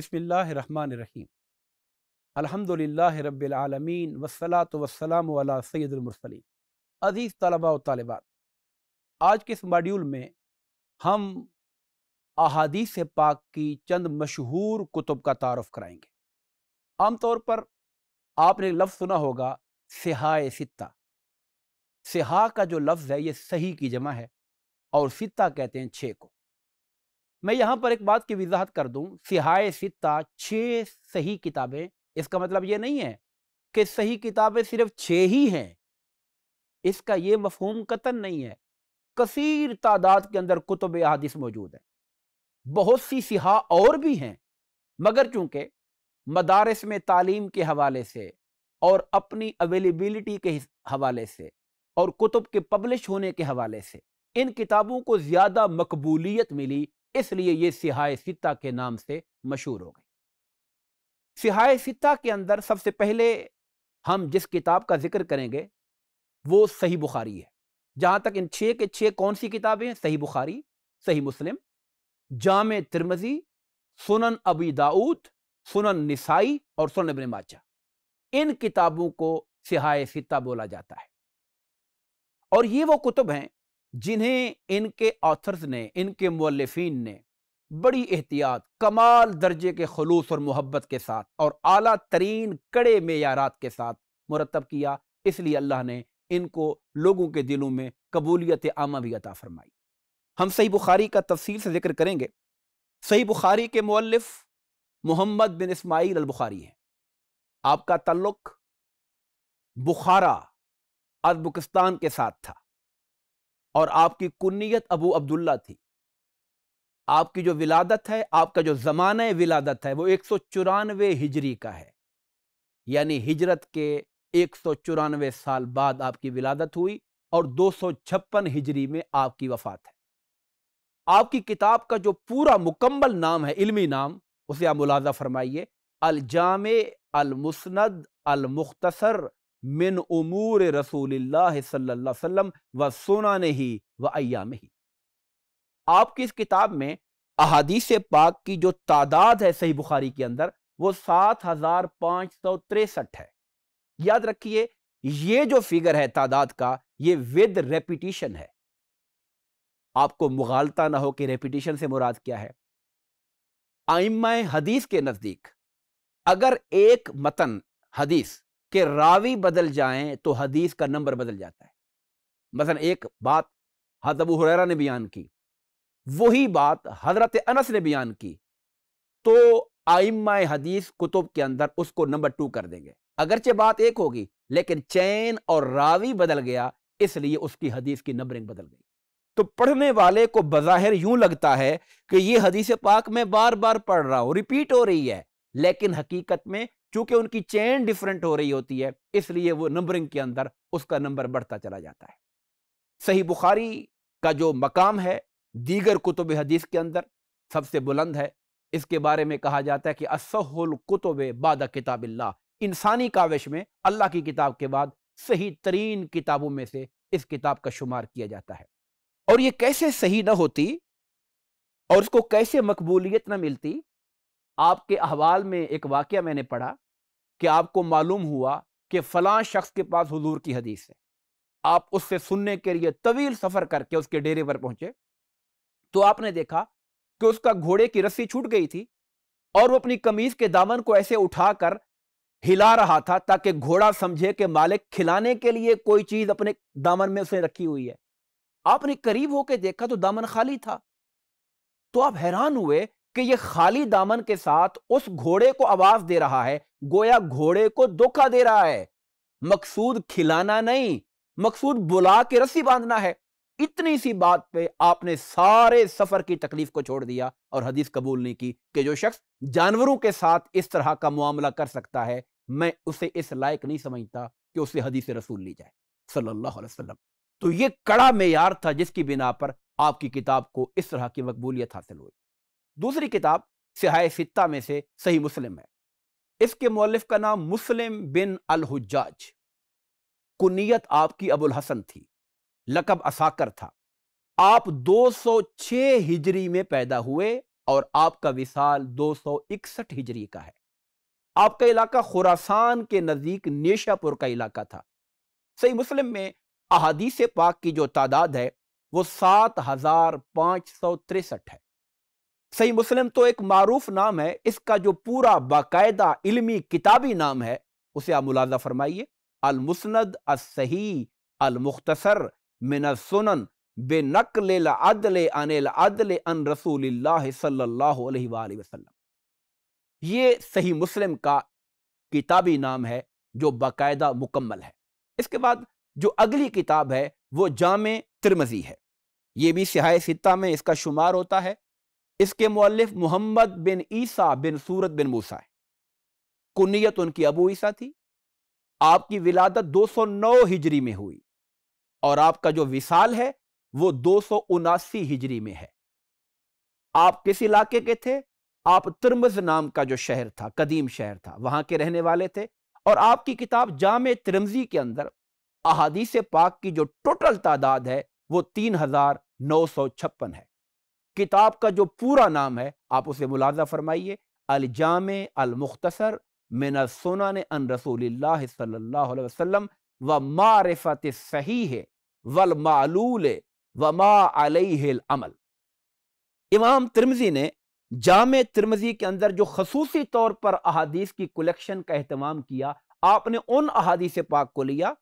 बिस्मिल्लाहिर्रहमानिर्रहीम। अल्हम्दुलिल्लाह रब्बिल आलमीन वस्सलातु वस्सलामु अला सय्यिदिल मुरसलीन। अज़ीज़ तलबा तालिबात, आज के इस मॉड्यूल में हम अहादीस पाक की चंद मशहूर कुतुब का तारफ़ कराएँगे। आमतौर पर आपने लफ्ज़ सुना होगा, सिहाए सित्ता। सिहा का जो लफ्ज़ है, ये सही की जमा है और सित्ता कहते हैं छः को। मैं यहाँ पर एक बात की वजाहत कर दूँ, सिहाय, सित्ता छः सही किताबें, इसका मतलब ये नहीं है कि सही किताबें सिर्फ़ छह ही हैं। इसका ये मफहूम कतन नहीं है। कसीर तादाद के अंदर कुतुब हादिस मौजूद है। बहुत सी सिहा और भी हैं, मगर चूँकि मदारस में तालीम के हवाले से और अपनी अवेलेबिलिटी के हवाले से और कुतुब के पब्लिश होने के हवाले से इन किताबों को ज़्यादा मकबूलियत मिली इसलिए ये सिहाय सिता के नाम से मशहूर हो गई। सिहाय सिता के अंदर सबसे पहले हम जिस किताब का ज़िक्र करेंगे, वो सही बुखारी है। जहाँ तक इन छह के छह कौन सी किताबें हैं? सही बुखारी, सही मुस्लिम, जाम तिरमजी, सुनन अबी दाऊद, सुनन निसाई और सुनन इब्न माचा इन किताबों को सिहाय सिता बोला जाता है। और ये वो कुतुब हैं जिन्हें इनके ऑथर्स ने, इनके मुअल्लिफीन ने बड़ी एहतियात, कमाल दर्जे के खलूस और मोहब्बत के साथ और आला तरीन कड़े मेयारात के साथ मुरतब किया। इसलिए अल्लाह ने इनको लोगों के दिलों में कबूलियत आमा भी अता फरमाई। हम सही बुखारी का तफसील से ज़िक्र करेंगे। सही बुखारी के मुअल्लिफ मोहम्मद बिन इस्माइल अल बुखारी हैं। आपका तल्लुक बुखारा अजबुकिस्तान के साथ था। और आपकी कुन्नीत अबू अब्दुल्ला थी। आपकी जो विलादत है, आपका जो ज़माना विलादत है, वो एक सौ चौरानवे हिजरी का है। यानी हिजरत के एक सौ चौरानवे साल बाद आपकी विलादत हुई और दो सौ छप्पन हिजरी में आपकी वफात है। आपकी किताब का जो पूरा मुकम्मल नाम है, इल्मी नाम, उसे आप मुलाजा फरमाइए, अल जाम अल मुस्नद अल मुख्तसर मिन उमूर रसूल सल्लाम व सोना ही व अयाम ही आपकी इस किताब में अहादीस पाक की जो तादाद है सही बुखारी के अंदर, वो सात हज़ार पाँच सौ तिरसठ है। याद रखिए, ये जो फिगर है तादाद का, ये विद रेपिटिशन है। आपको मुगालता ना हो कि रेपिटिशन से मुराद क्या है। आइम्मा हदीस के नज़दीक, अगर एक मतन हदीस कि रावी बदल जाएँ तो हदीस का नंबर बदल जाता है। मसलन एक बात हज़रत अबू हुरैरा ने बयान की, वही बात हज़रत अनस ने बयान की तो आइम्मा हदीस कुतुब के अंदर उसको नंबर टू कर देंगे। अगरचे बात एक होगी, लेकिन चैन और रावी बदल गया, इसलिए उसकी हदीस की नंबरिंग बदल गई। तो पढ़ने वाले को बज़ाहिर यूँ लगता है कि ये हदीस पाक में बार बार पढ़ रहा हूँ, रिपीट हो रही है, लेकिन हकीकत में चूँकि उनकी चेन डिफरेंट हो रही होती है, इसलिए वो नंबरिंग के अंदर उसका नंबर बढ़ता चला जाता है। सही बुखारी का जो मकाम है, दीगर कुतुब हदीस के अंदर सबसे बुलंद है। इसके बारे में कहा जाता है कि असहुल कुतुब बाद किताब इंसानी काविश में अल्लाह की किताब के बाद सही तरीन किताबों में से इस किताब का शुमार किया जाता है। और ये कैसे सही ना होती और उसको कैसे मकबूलियत ना मिलती आपके अहवाल में एक वाक्य मैंने पढ़ा कि आपको मालूम हुआ कि फलां शख्स के पास हुजूर की हदीस है। आप उससे सुनने के लिए तवील सफ़र करके उसके डेरे पर पहुँचे। तो आपने देखा कि उसका घोड़े की रस्सी छूट गई थी और वो अपनी कमीज के दामन को ऐसे उठाकर हिला रहा था ताकि घोड़ा समझे कि मालिक खिलाने के लिए कोई चीज़ अपने दामन में उसने रखी हुई है। आपने करीब होकर देखा तो दामन खाली था। तो आप हैरान हुए कि ये खाली दामन के साथ उस घोड़े को आवाज़ दे रहा है, गोया घोड़े को धोखा दे रहा है। मकसूद खिलाना नहीं, मकसूद बुला के रस्सी बांधना है। इतनी सी बात पे आपने सारे सफ़र की तकलीफ़ को छोड़ दिया और हदीस कबूल नहीं की कि जो शख्स जानवरों के साथ इस तरह का मामला कर सकता है, मैं उसे इस लायक नहीं समझता कि उसे हदीस रसूल ली जाए। सल्लल्लाहु अलैहि वसल्लम। तो ये कड़ा मेयार था जिसकी बिना पर आपकी किताब को इस तरह की मकबूलियत हासिल हुई। दूसरी किताब सिहाय सित्ता में से सही मुस्लिम है। इसके मौलिफ का नाम मुस्लिम बिन अल हुज्जाज कुनीत आपकी अबुल हसन थी, लकब असाकर था। आप 206 हिजरी में पैदा हुए और आपका विशाल दो सौ इकसठ हिजरी का है। आपका इलाका खुरासान के नज़दीक नेशापुर का इलाका था। सही मुस्लिम में अहादीस पाक की जो तादाद है, वो सात हज़ार पाँच सौ तिरसठ है। सही मुस्लिम तो एक मारूफ नाम है, इसका जो पूरा बाकायदा इल्मी किताबी नाम है, उसे आप मुलाजा फरमाइए। अल मुस्नद सही अल मुख्तसर मिन सुनन, बेनकल अदल अनिल अदल अन रसूल सल्लल्लाहु अलैहि वसल्लम। ये सही मुस्लिम का किताबी नाम है, जो बाकायदा मुकम्मल है। इसके बाद जो अगली किताब है, वो जाम तिरमजी है। ये भी सिहाय सित्ता में इसका शुमार होता है। इसके मुअल्लिफ मोहम्मद बिन ईसा बिन सूरत बिन मूसा है। कुन्नीत उनकी अबू ईसा थी। आपकी विलादत 209 हिजरी में हुई और आपका जो विसाल है, वो दो सौ उनासी हिजरी में है। आप किस इलाके के थे? आप तिरमज नाम का जो शहर था, कदीम शहर था, वहाँ के रहने वाले थे और आपकी किताब जाम तिरमजी के अंदर अहादीस पाक की जो टोटल तादाद है, वो तीन हज़ार नौ सौ छप्पन है। किताब का जो पूरा नाम है, आप उसे मुलाजा फरमाइए। अल जाम अल मुख्तसर मिन सुनन अन रसूल वसल्लम व मारिफत सही है वल मालूल व मा अमल। इमाम तिरमजी ने जाम तिरमजी के अंदर जो खसूसी तौर पर अहादीस की कलेक्शन का अहतमाम किया, आपने उन अहादीस पाक को लिया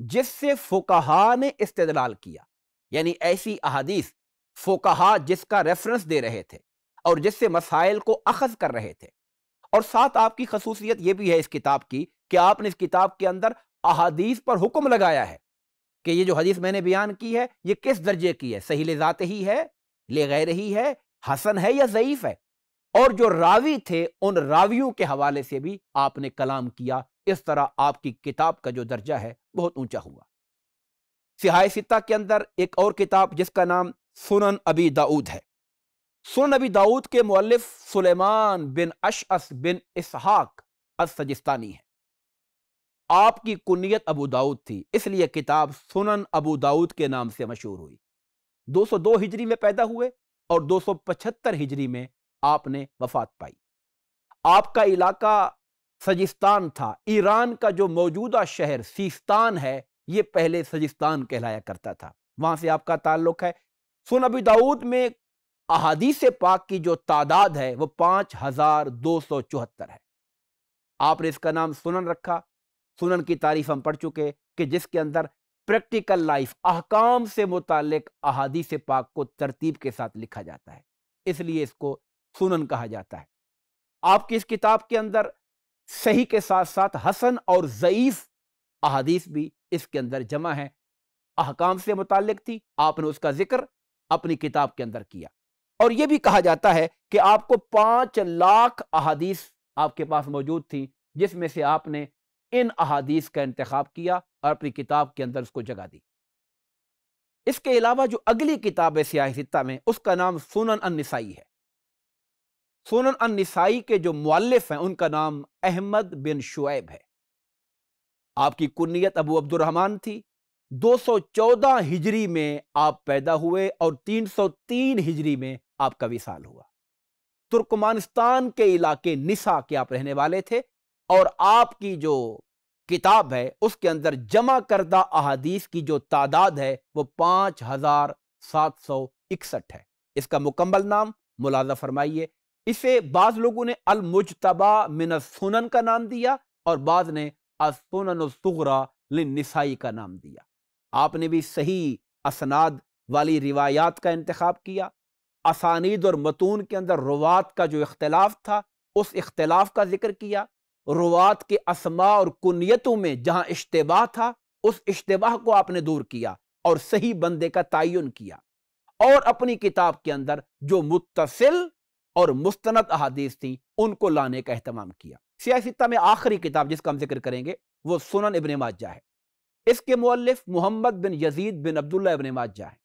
जिससे फोकहा ने इस्तेदलाल किया। यानी ऐसी अहादीस फोकहा जिसका रेफरेंस दे रहे थे और जिससे मसाइल को अखज कर रहे थे। और साथ आपकी खसूसियत यह भी है इस किताब की कि आपने इस किताब के अंदर अहादीस पर हुक्म लगाया है कि ये जो हदीस मैंने बयान की है, ये किस दर्जे की है? सही ले जाते ही है, ले गए रही है, हसन है या ज़यीफ है? और जो रावी थे, उन रावियों के हवाले से भी आपने कलाम किया। इस तरह आपकी किताब का जो दर्जा है, बहुत ऊँचा हुआ। सिहाय सिता के अंदर एक और किताब जिसका नाम सुनन अबी दाऊद है। सुन अबी दाऊद के मुअल्लिफ सुलेमान बिन अशअस बिन इसहाक सजिस्तानी है। आपकी कुनियत अबू दाऊद थी, इसलिए किताब सुनन अबू दाऊद के नाम से मशहूर हुई। 202 हिजरी में पैदा हुए और 275 हिजरी में आपने वफात पाई। आपका इलाका सजिस्तान था। ईरान का जो मौजूदा शहर सीस्तान है, ये पहले सजिस्तान कहलाया करता था। वहाँ से आपका ताल्लुक है। सुन अबी दाऊद में अहादीस पाक की जो तादाद है, वो पाँच हज़ार दो सौ चौहत्तर है। आपने इसका नाम सुनन रखा। सुनन की तारीफ़ हम पढ़ चुके कि जिसके अंदर प्रैक्टिकल लाइफ, अहकाम से मुतालिक अहादीस पाक को तरतीब के साथ लिखा जाता है। इसलिए इसको सुनन कहा जाता है। आपकी इस किताब के अंदर सही के साथ साथ हसन और ज़यीफ अहादीस भी इसके अंदर जमा है। अहकाम से मुतालिक थी, आपने उसका ज़िक्र अपनी किताब के अंदर किया। और यह भी कहा जाता है कि आपको पाँच लाख अहादीस आपके पास मौजूद थी, जिसमें से आपने इन अहादीस का इंतखब किया और अपनी किताब के अंदर उसको जगह दी। इसके अलावा जो अगली किताब है सियासिता में, उसका नाम सुनन अनसाई है। सुनन अनसाई के जो मुअल्लिफ हैं, उनका नाम अहमद बिन शुएब है। आपकी कुन्नियत अबू अब्दुलरहमान थी 214 हिजरी में आप पैदा हुए और 303 हिजरी में आपका विशाल हुआ। तुर्कमानिस्तान के इलाके निसा के आप रहने वाले थे और आपकी जो किताब है, उसके अंदर जमा करदा अहादीस की जो तादाद है, वो पाँच हज़ार सात सौ इकसठ है। इसका मुकम्मल नाम मुलाजा फरमाइए। इसे बाज लोगों ने अल मुजतबा मिन सुनन का नाम दिया और बाद ने असुनन सुगरा निसाई का नाम दिया। आपने भी सही असनाद वाली रिवायात का इंतखब किया। असानीद और मतून के अंदर रुवात का जो इख्तलाफ था, उस इख्तलाफ का ज़िक्र किया। रुवात के असमा और कुनियतों में जहाँ इश्तबा था, उस इश्तबाह को आपने दूर किया और सही बंदे का तयन किया। और अपनी किताब के अंदर जो मुतसिल और मुस्तनद अहादीस थी, उनको लाने का अहतमाम किया। सियासता में आखिरी किताब जिसका हम ज़िक्र करेंगे, वो सुनन इबन माजा है। इसके मुअल्लिफ Muhammad bin Yazid bin Abdullah Ibn Majah है।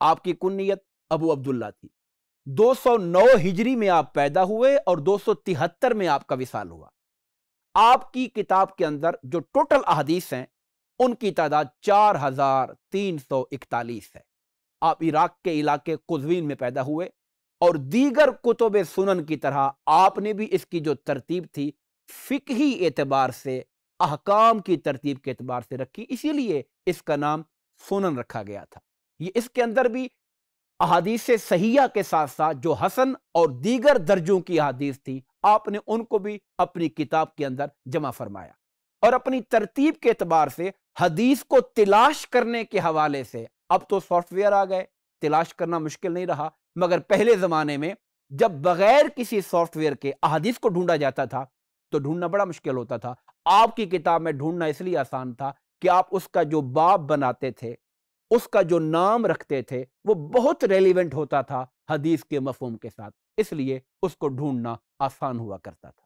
आपकी कुन्नीत अबू अब्दुल्ला थी। 209 हिजरी में आप पैदा हुए और 273 में आपका विसाल हुआ। आपकी किताब के अंदर जो टोटल अहदीस हैं, उनकी तादाद चार हज़ार तीन सौ इकतालीस है। आप इराक के इलाके कुजवीन में पैदा हुए और दीगर कुतुब सुनन की तरह आपने भी इसकी जो तरतीब थी, फिकही एतबार से अहकाम की तरतीब के एतबार से रखी। इसीलिए इसका नाम सुनन रखा गया था। ये इसके अंदर भी अहादीस सहिया के साथ साथ जो हसन और दीगर दर्जों की अहादीस थी, आपने उनको भी अपनी किताब के अंदर जमा फरमाया। और अपनी तरतीब के अतबार से हदीस को तलाश करने के हवाले से अब तो सॉफ्टवेयर आ गए। तलाश करना मुश्किल नहीं रहा, मगर पहले ज़माने में जब बगैर किसी सॉफ्टवेयर के अहादीस को ढूंढा जाता था तो ढूंढना बड़ा मुश्किल होता था। आपकी किताब में ढूंढना इसलिए आसान था कि आप उसका जो बाप बनाते थे, उसका जो नाम रखते थे, वो बहुत रेलिवेंट होता था हदीस के मफहम के साथ। इसलिए उसको ढूंढना आसान हुआ करता था।